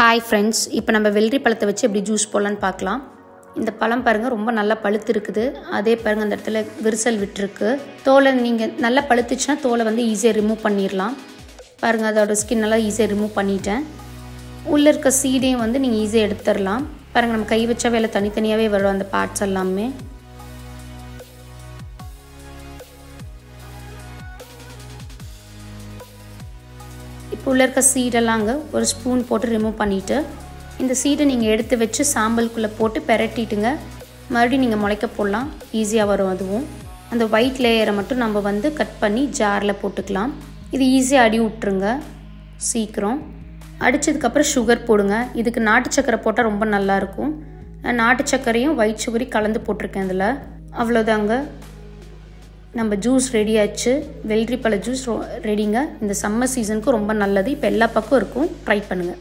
Hi friends இப்போ நம்ம வெள்ளரி பழத்தை வச்சு எப்படி ஜூஸ் போடலான்னு பார்க்கலாம். இந்த பழம் பாருங்கள் ரொம்ப நல்லா பழுத்து இருக்குது. அதே பாருங்கள் அந்த இடத்துல விரிசல் விட்டுருக்கு. தோலை நீங்கள் நல்லா பழுத்துச்சுன்னா தோலை வந்து ஈஸியாக ரிமூவ் பண்ணிடலாம். பாருங்கள் அதோட ஸ்கின் நல்லா ஈஸியாக ரிமூவ் பண்ணிட்டேன். உள்ளே இருக்க சீடையும் வந்து நீங்கள் ஈஸியாக எடுத்துடலாம். பாருங்கள் நம்ம கை வச்சா வேலை தனித்தனியாகவே வரும் அந்த பார்ட்ஸ் எல்லாமே. இப்போ உள்ள இருக்க சீடெல்லாங்க ஒரு ஸ்பூன் போட்டு ரிமூவ் பண்ணிவிட்டு இந்த சீடை நீங்கள் எடுத்து வச்சு சாம்பலுக்குள்ளே போட்டு பெரட்டிட்டுங்க. மறுபடியும் நீங்கள் முளைக்க போடலாம். ஈஸியாக வரும் அதுவும். அந்த ஒயிட் லேயரை மட்டும் நம்ம வந்து கட் பண்ணி ஜாரில் போட்டுக்கலாம். இது ஈஸியாக அடி விட்ருங்க சீக்கிரம். அடித்ததுக்கப்புறம் சுகர் போடுங்க. இதுக்கு நாட்டு சக்கரை போட்டால் ரொம்ப நல்லாயிருக்கும் நாட்டு சக்கரையும் ஒயிட் சுகரையும் கலந்து போட்டிருக்கேன் இதில். அவ்வளோதாங்க நம்ம ஜூஸ் ரெடி ஆச்சு. வெள்ளரி பழ ஜூஸ் ரெடிங்க இந்த சம்மர் சீசனுக்கு ரொம்ப நல்லது. இப்போ எல்லா பக்கம் இருக்கும். ட்ரை பண்ணுங்கள்